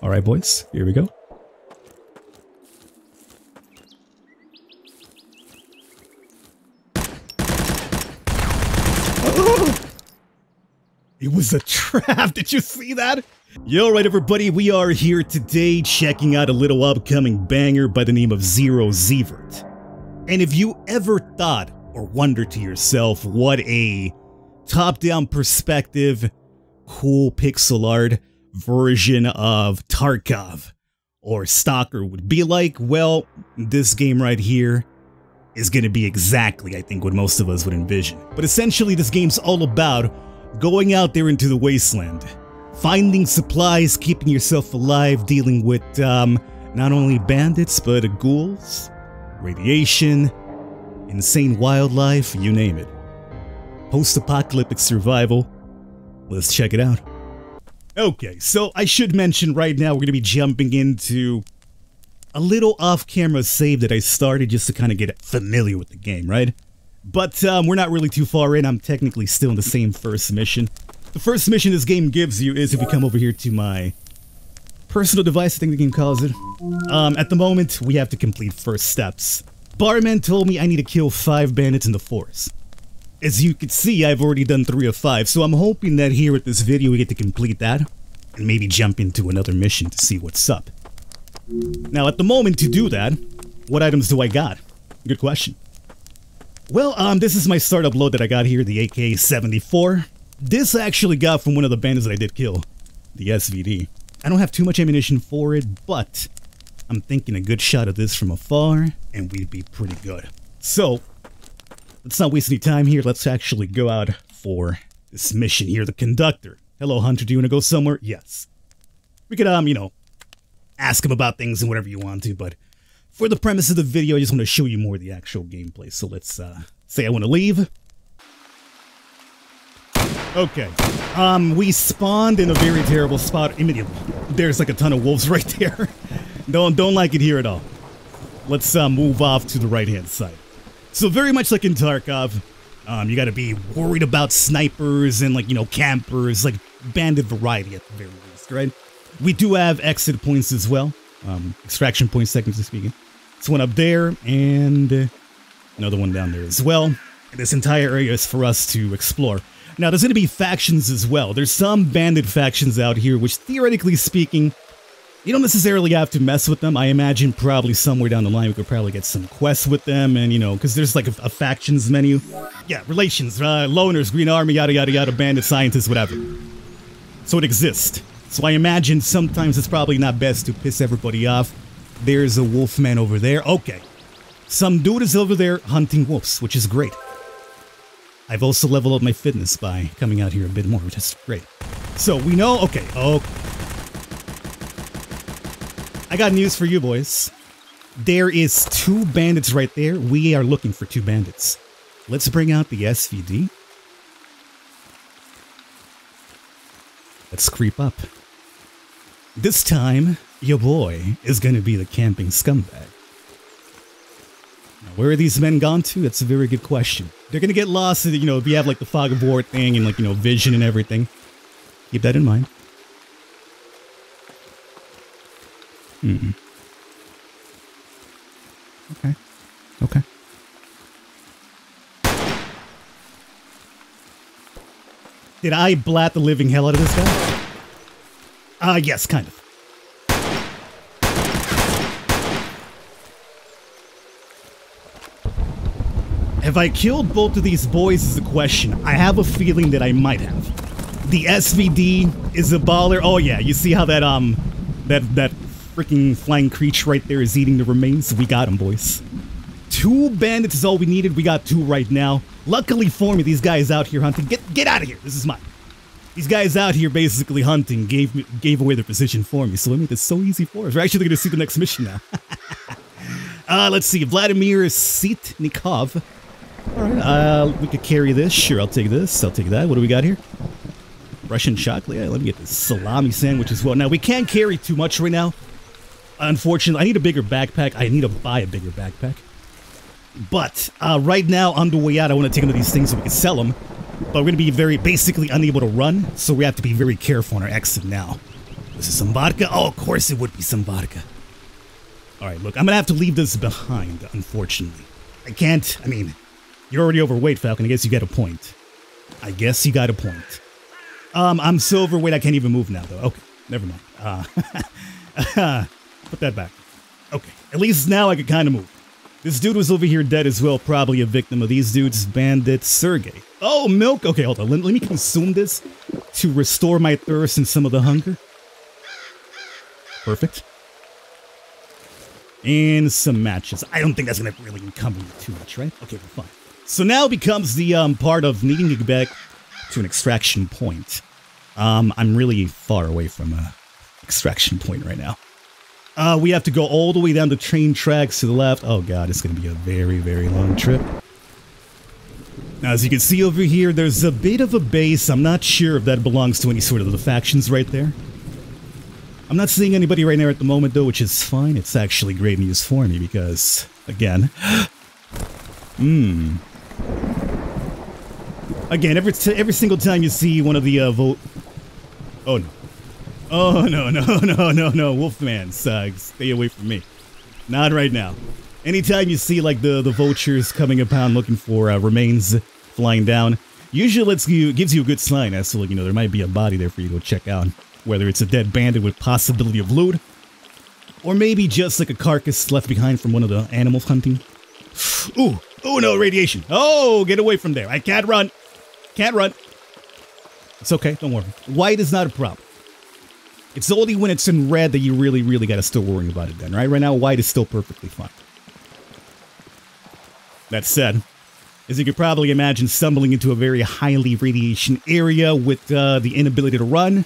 All right, boys, here we go. It was a trap. Did you see that? Yo, right, everybody, we are here today checking out a little upcoming banger by the name of Zero Sievert. And if you ever thought or wondered to yourself what a top-down perspective, cool pixel art version of Tarkov or Stalker would be like, well, this game right here is going to be exactly, I think, what most of us would envision. But essentially, this game's all about going out there into the wasteland, finding supplies, keeping yourself alive, dealing with um, not only bandits, but ghouls, radiation, insane wildlife, you name it. Post-apocalyptic survival. Let's check it out. Okay, so I should mention right now we're going to be jumping into a little off-camera save that I started just to kind of get familiar with the game, right? But um, we're not really too far in. I'm technically still in the same first mission. The first mission this game gives you is if you come over here to my personal device, I think the game calls it. Um, at the moment, we have to complete first steps. Barman told me I need to kill five bandits in the forest. As you can see, I've already done three of five, so I'm hoping that here with this video we get to complete that, and maybe jump into another mission to see what's up. Now, at the moment to do that, what items do I got? Good question. Well, um, this is my startup load that I got here, the AK-74. This I actually got from one of the bandits that I did kill, the SVD. I don't have too much ammunition for it, but I'm thinking a good shot of this from afar, and we'd be pretty good. So, let's not waste any time here. Let's actually go out for this mission here. The conductor. Hello, Hunter. Do you want to go somewhere? Yes. We could, um, you know, ask him about things and whatever you want to, but for the premise of the video, I just want to show you more of the actual gameplay. So let's uh, say I want to leave. Okay. Um, we spawned in a very terrible spot immediately. There's like a ton of wolves right there. don't don't like it here at all. Let's uh, move off to the right-hand side. So very much like in Tarkov, um, you got to be worried about snipers and like you know campers, like bandit variety at the very least, right? We do have exit points as well, um, extraction points, technically speaking. It's one up there and another one down there as well. This entire area is for us to explore. Now, there's going to be factions as well. There's some bandit factions out here, which theoretically speaking, you don't necessarily have to mess with them. I imagine probably somewhere down the line we could probably get some quests with them and, you know, because there's like a, a, factions menu. Yeah, relations, uh, loners, green army, yada, yada, yada, bandit, scientists, whatever. So it exists. So I imagine sometimes it's probably not best to piss everybody off. There's a wolfman over there. Okay. Some dude is over there hunting wolves, which is great. I've also leveled up my fitness by coming out here a bit more, which is great. So we know, okay, oh. I got news for you boys. There is two bandits right there. We are looking for two bandits. Let's bring out the SVD. Let's creep up. This time, your boy is going to be the camping scumbag. Now, where are these men gone to? That's a very good question. They're going to get lost, you know, if you have like the fog of war thing and like, you know, vision and everything. Keep that in mind. Mm -mm. Okay. Okay. Did I blat the living hell out of this guy? Uh, yes, kind of. Have I killed both of these boys is the question. I have a feeling that I might have. The SVD is a baller. Oh yeah, you see how that, um, that, that freaking flying creature right there is eating the remains? We got him, boys. Two bandits is all we needed. We got two right now. Luckily for me, these guys out here hunting. Get, get out of here. This is mine. These guys out here basically hunting gave me, gave away their position for me, so it made this so easy for us. We're actually going to see the next mission now. uh, let's see. Vladimir Sitnikov. All right, uh, we could carry this. Sure, I'll take this. I'll take that. What do we got here? Russian chocolate. Yeah, let me get this salami sandwich as well. Now, we can't carry too much right now. Unfortunately, I need a bigger backpack. I need to buy a bigger backpack. But uh, right now, on the way out, I want to take one of these things so we can sell them. But we're going to be very basically unable to run, so we have to be very careful on our exit now. This is some vodka? Oh, of course it would be some vodka. Alright, look, I'm gonna have to leave this behind, unfortunately. I can't, I mean, you're already overweight, Falcon. I guess you got a point. I guess you got a point. Um, I'm so overweight I can't even move now, though. Okay, never mind. Uh, put that back. Okay, at least now I can kind of move. This dude was over here dead as well, probably a victim of these dudes, Bandit Sergey. Oh, milk? Okay, hold on. Let, let me consume this to restore my thirst and some of the hunger. Perfect. And some matches. I don't think that's to really encumber me too much, right? Okay, we're fine. So now becomes the um, part of needing to get back to an extraction point. Um, I'm really far away from a extraction point right now. Uh, we have to go all the way down the train tracks to the left. Oh god, it's going to be a very, very long trip. Now, as you can see over here, there's a bit of a base. I'm not sure if that belongs to any sort of the factions right there. I'm not seeing anybody right now at the moment, though, which is fine. It's actually great news for me because, again... Hmm. Again, every every single time you see one of the uh, vote... Oh, no. Oh, no, no, no, no, no. Wolfman, uh, stay away from me. Not right now. Anytime you see, like, the, the vultures coming upon looking for uh, remains flying down, usually it's you, gives you a good sign as to, like, you know, there might be a body there for you to go check out. Whether it's a dead bandit with possibility of loot, or maybe just like a carcass left behind from one of the animals hunting. Ooh, oh no, radiation. Oh, get away from there. I can't run. Can't run. It's okay, don't worry. White is not a problem. It's only when it's in red that you really, really gotta still worrying about it then, right? Right now, white is still perfectly fine. That said, as you could probably imagine, stumbling into a very highly radiation area with uh, the inability to run,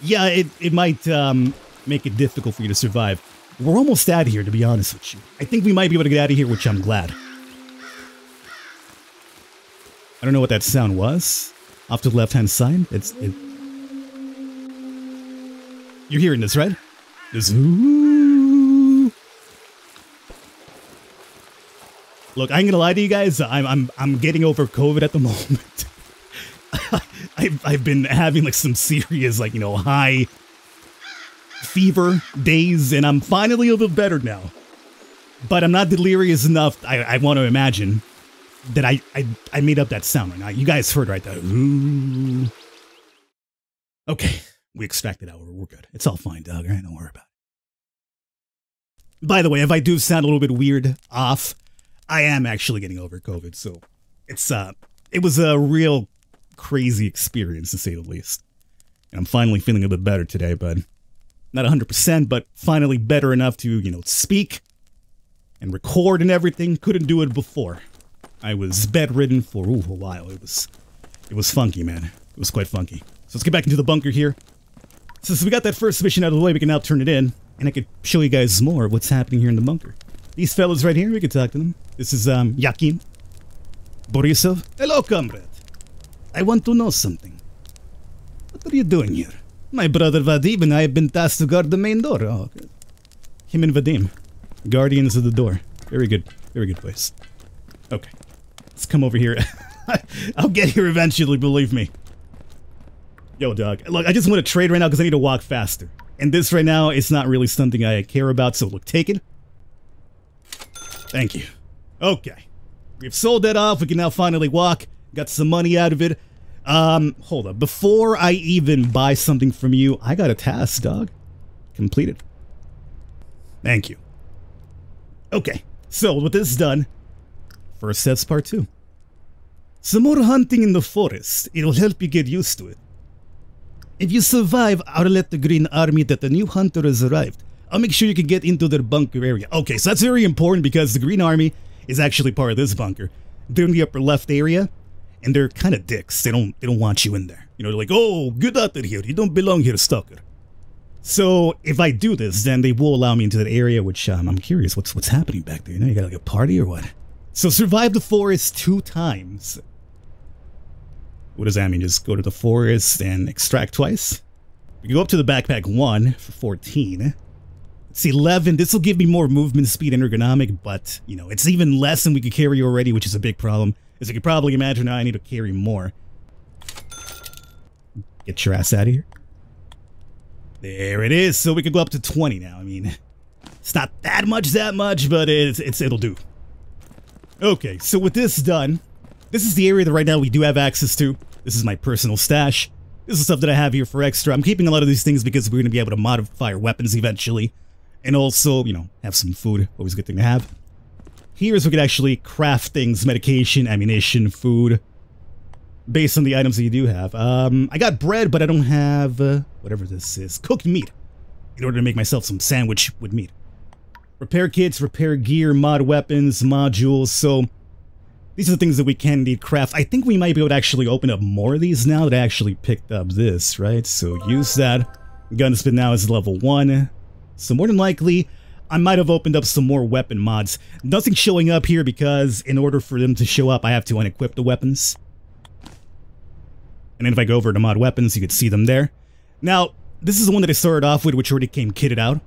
yeah, it, it might um, make it difficult for you to survive. We're almost out of here, to be honest with you. I think we might be able to get out of here, which I'm glad. I don't know what that sound was. Off to the left-hand side, it's... It... You're hearing this, right? This... Look, I ain't gonna lie to you guys. I'm I'm I'm getting over COVID at the moment. I've, I've been having like some serious, like, you know, high fever days, and I'm finally a little better now. But I'm not delirious enough, I, I want to imagine, that I, I, I made up that sound right now. You guys heard right there. Ooh. Okay, we extracted out. We're good. It's all fine, Doug. Right, don't worry about it. By the way, if I do sound a little bit weird, off, I am actually getting over COVID, so it's uh, it was a real crazy experience to say the least. And I'm finally feeling a bit better today, but not 100%, but finally better enough to, you know, speak and record and everything. Couldn't do it before. I was bedridden for ooh, a while. It was it was funky, man. It was quite funky. So let's get back into the bunker here. Since we got that first mission out of the way, we can now turn it in, and I could show you guys more of what's happening here in the bunker. These fellas right here, we could talk to them. This is um Yakin. Borisov. Hello, comrade. I want to know something. What are you doing here? My brother Vadim and I have been tasked to guard the main door. Oh, okay. Him and Vadim. Guardians of the door. Very good. Very good place. Okay. Let's come over here. I'll get here eventually, believe me. Yo, dog. Look, I just want to trade right now because I need to walk faster. And this right now, it's not really something I care about, so look, take it. Thank you. Okay. We've sold that off. We can now finally walk. Got some money out of it. Um, hold up. Before I even buy something from you, I got a task, dog. Completed. Thank you. Okay, so with this done, first set's part two. Some more hunting in the forest. It'll help you get used to it. If you survive, I'll let the Green Army that the new hunter has arrived. I'll make sure you can get into their bunker area. Okay, so that's very important because the Green Army is actually part of this bunker. They're in the upper left area, and they're kind of dicks. They don't they don't want you in there. You know, they're like, oh, get out of here. You don't belong here, stalker. So if I do this, then they will allow me into that area, which um, I'm curious what's what's happening back there. You know, you got like a party or what? So survive the forest two times. What does that mean? Just go to the forest and extract twice? We can go up to the backpack one for 14. It's 11. This will give me more movement speed and ergonomic, but, you know, it's even less than we could carry already, which is a big problem. As you can probably imagine, now I need to carry more. Get your ass out of here. There it is. So we could go up to 20 now. I mean, it's not that much, that much, but it's, it's it'll do. Okay, so with this done, this is the area that right now we do have access to. This is my personal stash. This is stuff that I have here for extra. I'm keeping a lot of these things because we're going to be able to modify our weapons eventually. And also, you know, have some food. Always a good thing to have. Here's where we can actually craft things, medication, ammunition, food, based on the items that you do have. Um, I got bread, but I don't have, uh, whatever this is, cooked meat, in order to make myself some sandwich with meat. Repair kits, repair gear, mod weapons, modules, so these are the things that we can need craft. I think we might be able to actually open up more of these now that I actually picked up this, right? So use that. Gun spin now is level 1. So more than likely, I might have opened up some more weapon mods. Nothing showing up here because in order for them to show up, I have to unequip the weapons. And then if I go over to mod weapons, you can see them there. Now, this is the one that I started off with, which already came kitted out.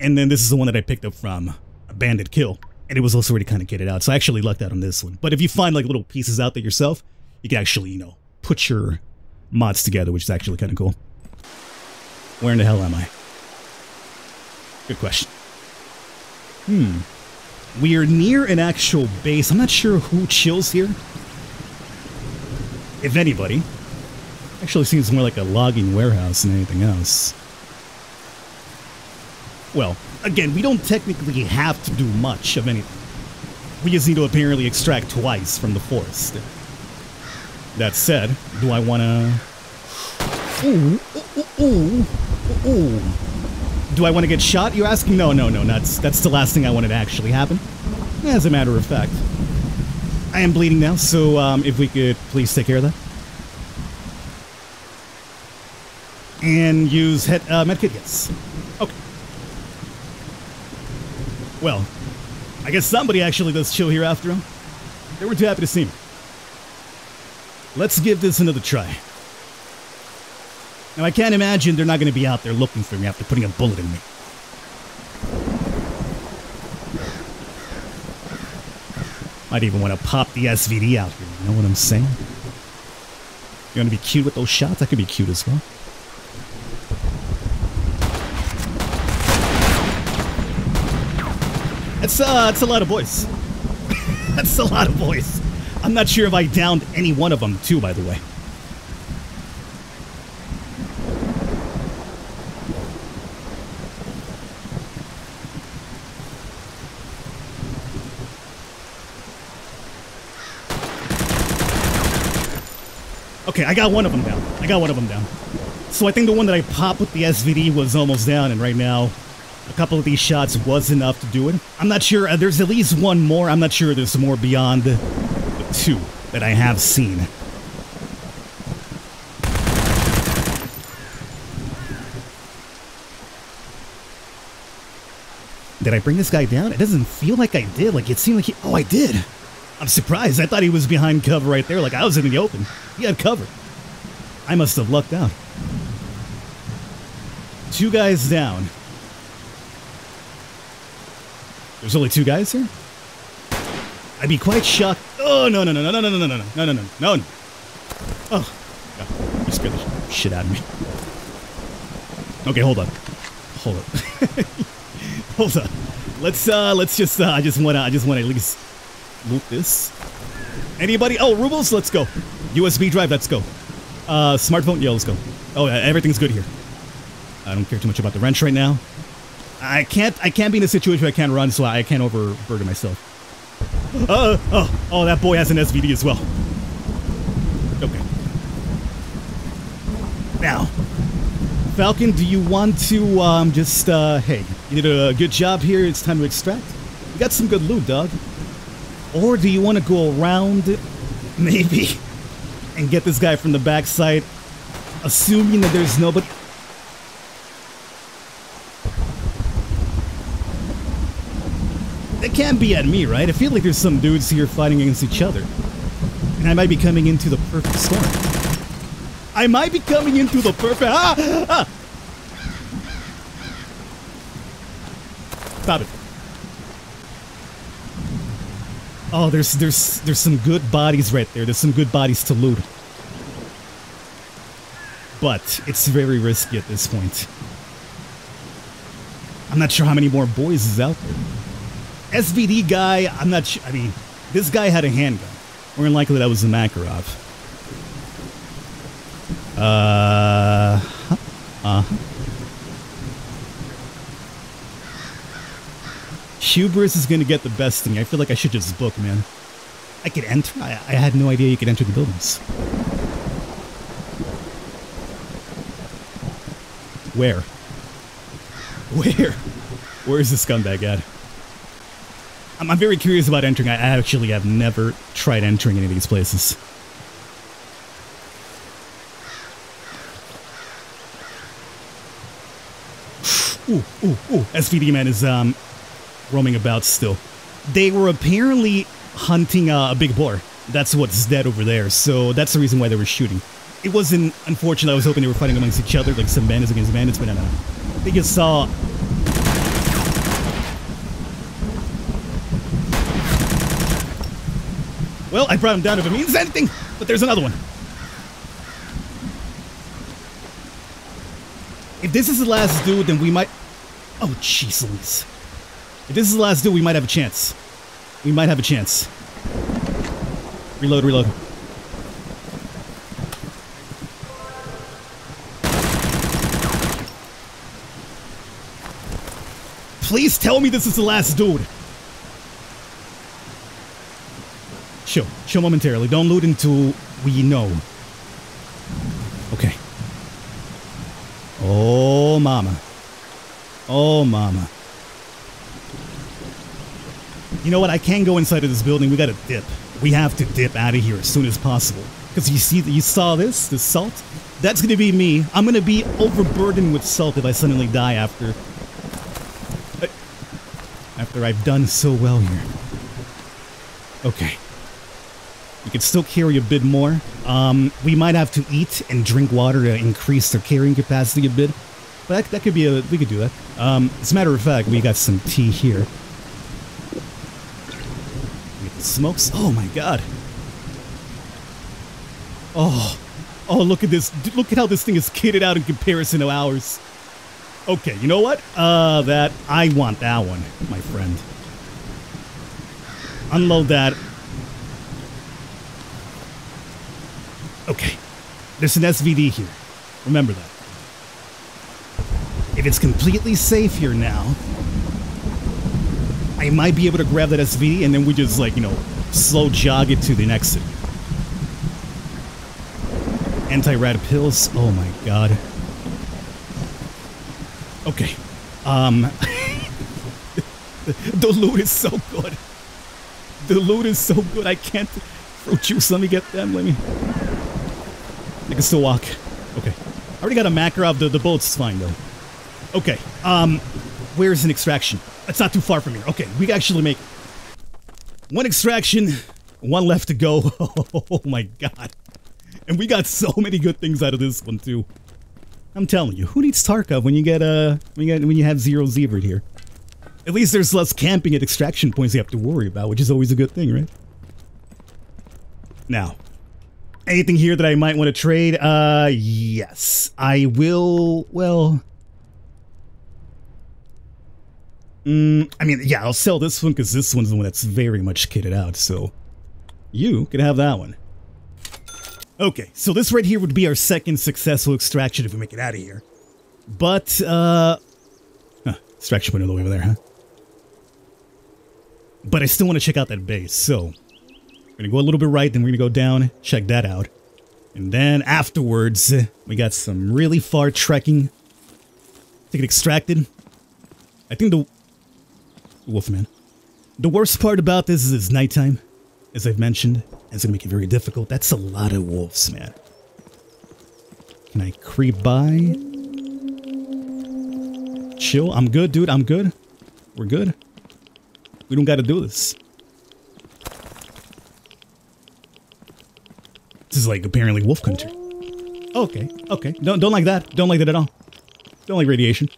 And then this is the one that I picked up from a bandit kill. And it was also already kind of kitted out, so I actually lucked out on this one. But if you find like little pieces out there yourself, you can actually, you know, put your mods together, which is actually kind of cool. Where in the hell am I? Good question. Hmm. We are near an actual base. I'm not sure who chills here. If anybody. Actually seems more like a logging warehouse than anything else. Well, again, we don't technically have to do much of anything. We just need to apparently extract twice from the forest. That said, do I want to... Ooh, ooh, ooh, ooh, do I want to get shot, you ask? No, no, no, that's, that's the last thing I wanted to actually happen. As a matter of fact. I am bleeding now, so um, if we could please take care of that. And use head, uh, medkit, yes. Okay. Well, I guess somebody actually does chill here after all. They were too happy to see me. Let's give this another try. Now, I can't imagine they're not going to be out there looking for me after putting a bullet in me. Might even want to pop the SVD out here, you know what I'm saying? You want to be cute with those shots? I could be cute as well. That's, uh, that's a lot of boys. that's a lot of boys. I'm not sure if I downed any one of them, too, by the way. Okay, I got one of them down. I got one of them down. So I think the one that I popped with the SVD was almost down, and right now, a couple of these shots was enough to do it. I'm not sure. Uh, there's at least one more. I'm not sure there's more beyond the two that I have seen. Did I bring this guy down? It doesn't feel like I did. Like, it seemed like he... Oh, I did. I'm surprised. I thought he was behind cover right there. Like, I was in the open. He had cover. I must have lucked out. Two guys down. There's only two guys here? I'd be quite shocked. Oh, no, no, no, no, no, no, no, no, no, no, no, no, no, no. Oh, God. You scared the shit out of me. Okay, hold on. Hold on. hold on. Let's, uh, let's just, uh, I just wanna, I just wanna at least loot this. Anybody? Oh, rubles, let's go. USB drive, let's go. Uh, smartphone, yeah, let's go. Oh, everything's good here. I don't care too much about the wrench right now. I can't, I can't be in a situation where I can't run, so I can't overburden myself. Uh, oh, oh, that boy has an SVD as well. Okay. Now, Falcon, do you want to, um, just, uh, hey, you did a good job here, it's time to extract? You got some good loot, dog. Or do you want to go around, maybe, and get this guy from the backside, assuming that there's nobody... can't be at me, right? I feel like there's some dudes here fighting against each other. And I might be coming into the perfect storm. I might be coming into the perfect... Ah! ah! Stop it. Oh, there's there's there's some good bodies right there. There's some good bodies to loot. But it's very risky at this point. I'm not sure how many more boys is out there. SVD guy, I'm not sure. I mean, this guy had a handgun. More than likely that was the Makarov. Uh, uh huh. Hubris is going to get the best thing. I feel like I should just book, man. I could enter? I, I had no idea you could enter the buildings. Where? Where? Where is this scumbag at? I'm, I'm very curious about entering. I actually have never tried entering any of these places. Ooh, ooh, ooh. SVD man is um roaming about still. They were apparently hunting uh, a big boar. That's what's dead over there. So that's the reason why they were shooting. It wasn't unfortunate. I was hoping they were fighting amongst each other, like some bandits against bandits, but no, no. They just saw. Well, I brought him down if it means anything, but there's another one. If this is the last dude, then we might... Oh, jeez Louise. If this is the last dude, we might have a chance. We might have a chance. Reload, reload. Please tell me this is the last dude. Chill momentarily. Don't loot until we know. Okay. Oh, mama. Oh, mama. You know what? I can't go inside of this building. We gotta dip. We have to dip out of here as soon as possible. Because you see, you saw this, the salt. That's gonna be me. I'm gonna be overburdened with salt if I suddenly die after. Uh, after I've done so well here. Okay. We can still carry a bit more. Um, we might have to eat and drink water to increase their carrying capacity a bit. But that, that could be a, we could do that. Um, as a matter of fact, we got some tea here. Smokes? Oh my god. Oh. Oh, look at this. Look at how this thing is kitted out in comparison to ours. Okay, you know what? Uh, that, I want that one, my friend. Unload that. Okay. There's an SVD here. Remember that. If it's completely safe here now, I might be able to grab that SVD and then we just like, you know, slow jog it to the next city. Anti-rad pills. Oh my god. Okay. Um The loot is so good. The loot is so good. I can't fruit juice. Let me get them. Let me I can still walk. Okay. I already got a Makarov. The, the boat's fine though. Okay. Um where's an extraction? It's not too far from here. Okay, we actually make one extraction, one left to go. Oh my god. And we got so many good things out of this one too. I'm telling you, who needs Tarkov when you get uh when you get when you have zero Sievert here? At least there's less camping at extraction points you have to worry about, which is always a good thing, right? Now, anything here that I might want to trade? Uh, yes. I will, well, Mm, I mean, yeah, I'll sell this one because this one's the one that's very much kitted out, so you can have that one. Okay, so this right here would be our second successful extraction if we make it out of here. But, uh... Huh, extraction point all the way over there, huh? But I still want to check out that base, so... We're gonna go a little bit right, then we're gonna go down, check that out. And then afterwards, we got some really far trekking to get extracted. I think the Wolfman. The worst part about this is it's nighttime, as I've mentioned. It's gonna make it very difficult. That's a lot of wolves, man. Can I creep by? Chill. I'm good, dude. I'm good. We're good. We don't gotta do this. This is like apparently wolf country. Okay, okay. Don't don't like that. Don't like that at all. Don't like radiation.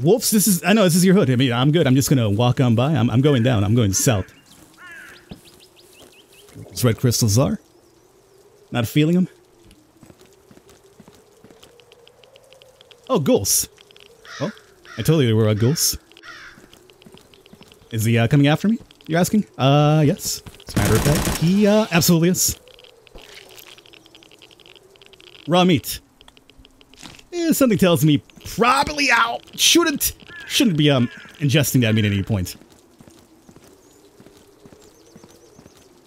Wolves, this is, I know this is your hood. I mean, I'm good. I'm just to walk on by. I'm, I'm going down. I'm going south. Those red crystals are. Not feeling them? Oh, ghouls. Oh, I told you there were uh, ghouls. Is he uh, coming after me? You're asking? Uh, yes. As a matter of fact, he uh, absolutely is. Raw meat. Eh, something tells me probably out. Shouldn't shouldn't be um ingesting that meat at any point.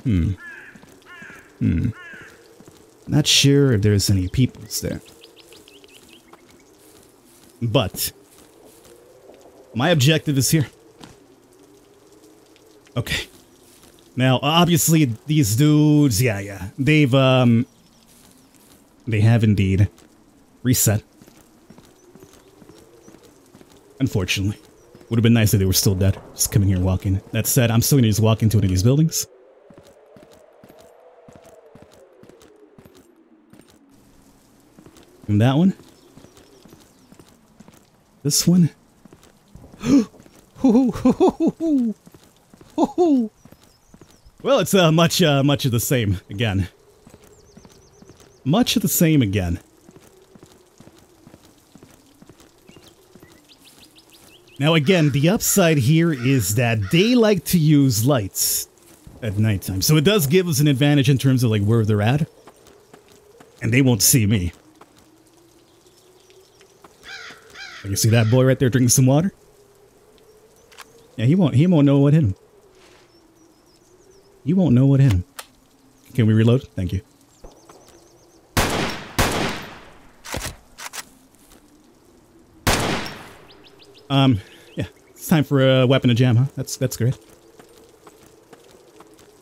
Hmm. Hmm. Not sure if there's any peoples there. But my objective is here. Okay. Now, obviously, these dudes, yeah, yeah, they've, um, they have indeed reset. Unfortunately. Would have been nice if they were still dead, just coming here walking. That said, I'm still gonna just walk into one of these buildings. And that one. This one. well, it's uh, much, uh, much of the same again. Much of the same again. Now again, the upside here is that they like to use lights at nighttime. So it does give us an advantage in terms of like where they're at. And they won't see me. You see that boy right there drinking some water? Yeah, he won't he won't know what hit him. He won't know what hit him. Can we reload? Thank you. Um, yeah, it's time for a weapon to jam, huh? That's that's great.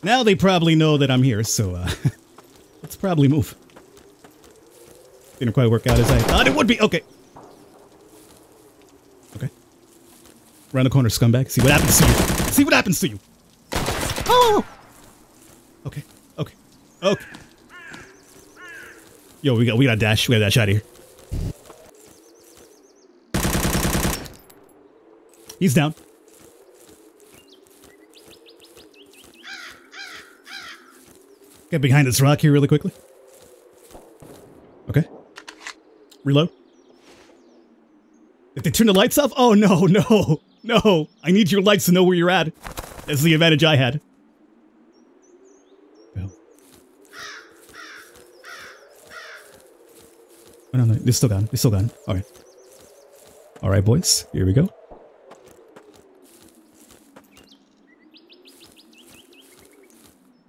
Now they probably know that I'm here, so uh, let's probably move. Didn't quite work out as I thought it would be. Okay. Okay. Around the corner, scumbag. See what happens to you. See what happens to you. Oh! Okay. Okay. Okay. Yo, we got we got dash. We got dash out of here. He's down. Get behind this rock here really quickly. Okay. Reload. If they turn the lights off? Oh, no, no, no. I need your lights to know where you're at. That's the advantage I had. Oh, no, no, they're still gone. They're still gone. All right. All right, boys. Here we go.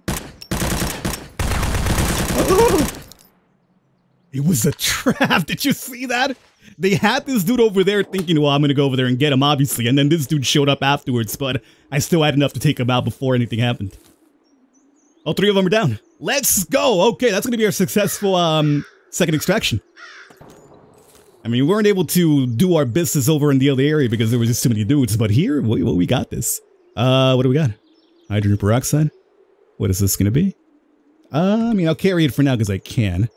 It was a trap. Did you see that? They had this dude over there thinking, well, I'm going to go over there and get him, obviously. And then this dude showed up afterwards, but I still had enough to take him out before anything happened. All three of them are down. Let's go. Okay, that's going to be our successful um, second extraction. I mean, we weren't able to do our business over in the other area because there was just too many dudes. But here, we, we got this. Uh, what do we got? Hydrogen peroxide. What is this to be? Uh, I mean, I'll carry it for now because I can.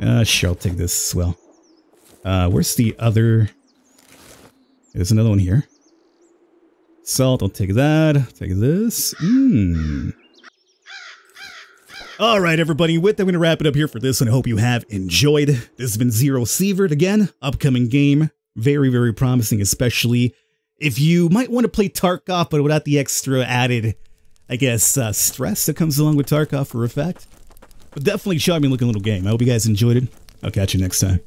Uh, sure, I'll take this as well. Uh, where's the other? There's another one here. Salt, I'll take that. Take this. Mmm. All right, everybody. With that, I'm going to wrap it up here for this one. I hope you have enjoyed. This has been Zero Sievert again. Upcoming game. Very, very promising, especially if you might want to play Tarkov, but without the extra added, I guess, uh, stress that comes along with Tarkov for effect. But definitely charming looking little game. I hope you guys enjoyed it. I'll catch you next time.